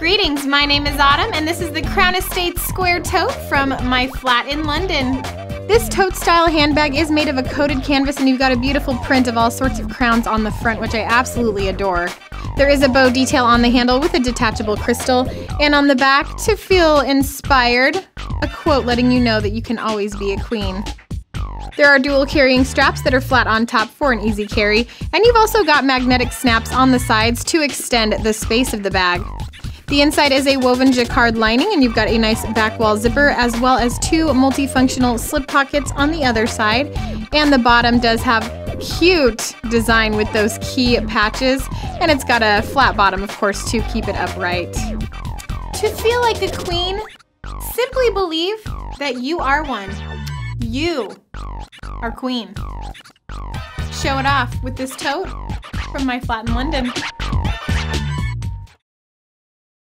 Greetings, my name is Autumn, and this is the Crown Estates Square Tote from my flat in London. This tote style handbag is made of a coated canvas, and you've got a beautiful print of all sorts of crowns on the front, which I absolutely adore. There is a bow detail on the handle with a detachable crystal, and on the back, to feel inspired, a quote letting you know that you can always be a queen. There are dual carrying straps that are flat on top for an easy carry, and you've also got magnetic snaps on the sides to extend the space of the bag. The inside is a woven jacquard lining, and you've got a nice back wall zipper as well as two multifunctional slip pockets on the other side. And the bottom does have cute design with those key patches, and it's got a flat bottom, of course, to keep it upright. To feel like a queen, simply believe that you are one. You are queen. Show it off with this tote from my flat in London.